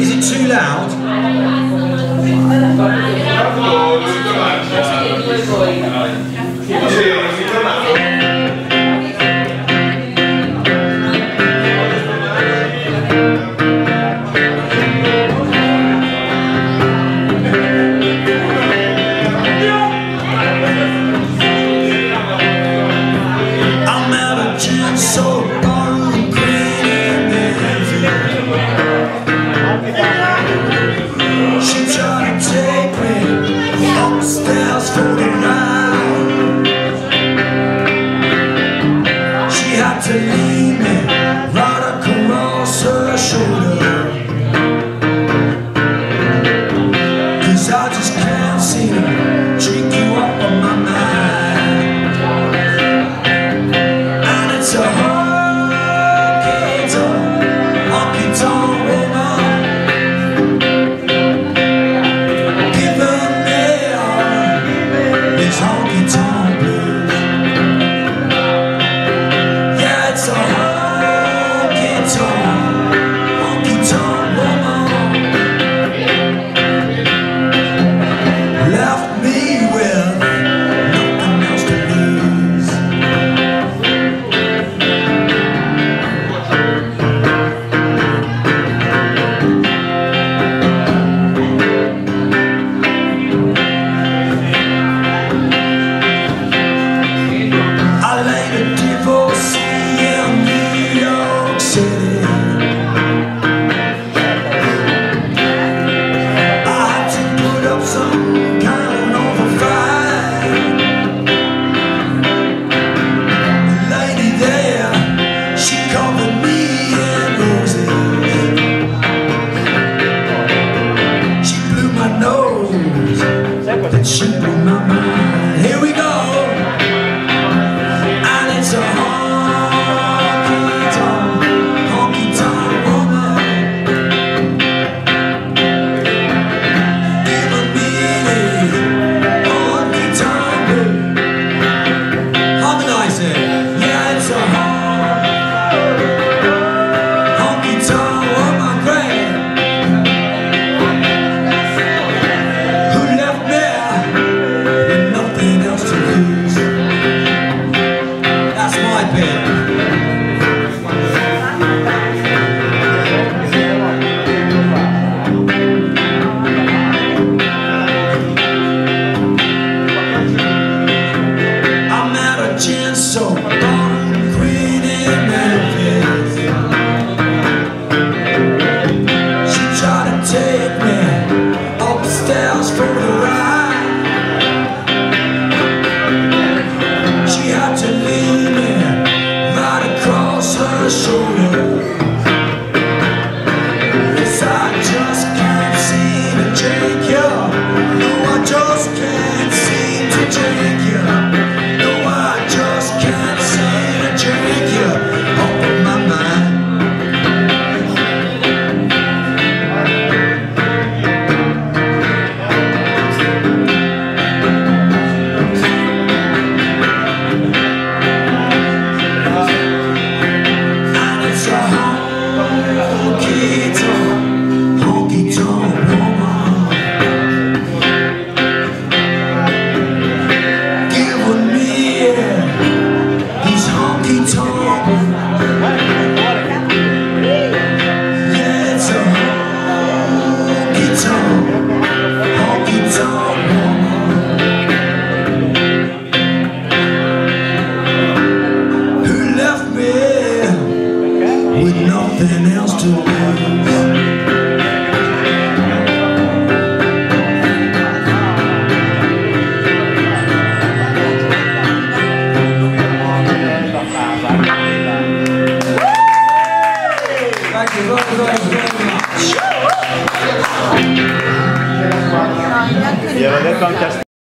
Is it too loud? my mind. Virginia Yeah, when that contest.